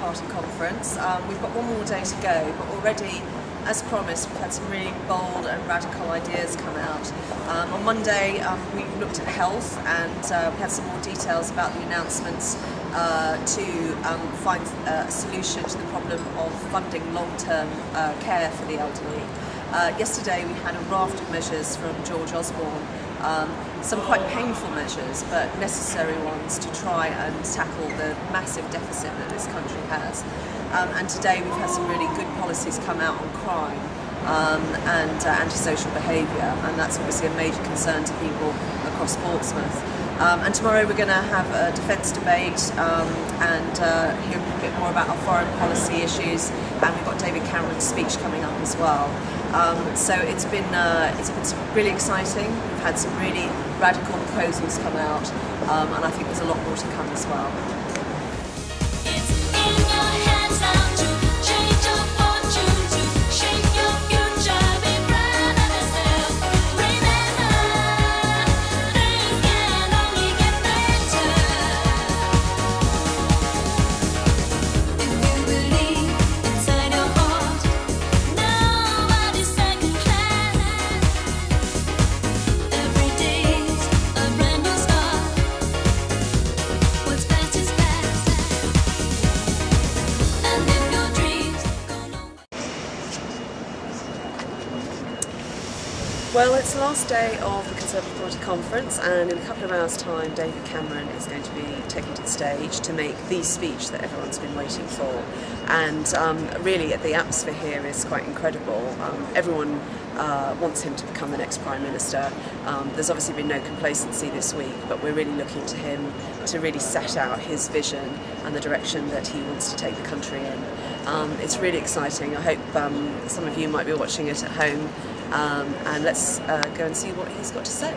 Party conference. Um, we've got one more day to go, but already, as promised, we've had some really bold and radical ideas come out. Um, on Monday, um, we looked at health and uh, we had some more details about the announcements uh, to um, find a solution to the problem of funding long-term uh, care for the elderly. Uh, yesterday we had a raft of measures from George Osborne, um, some quite painful measures but necessary ones to try and tackle the massive deficit that this country has. Um, and today we've had some really good policies come out on crime um, and uh, antisocial behaviour and that's obviously a major concern to people across Portsmouth. Um, and tomorrow we're going to have a defence debate um, and uh, hear a bit more about our foreign policy issues and we've got David Cameron's speech coming up as well. Um, so it's been uh, it's been really exciting. We've had some really radical proposals come out, um, and I think there's a lot more to come as well. Well, it's the last day of the Conservative Party conference, and in a couple of hours' time, David Cameron is going to be taken to the stage to make the speech that everyone's been waiting for. And um, really, the atmosphere here is quite incredible. Um, everyone uh, wants him to become the next Prime Minister. Um, there's obviously been no complacency this week, but we're really looking to him to really set out his vision and the direction that he wants to take the country in. Um, it's really exciting. I hope um, some of you might be watching it at home um, and let's uh, go and see what he's got to say.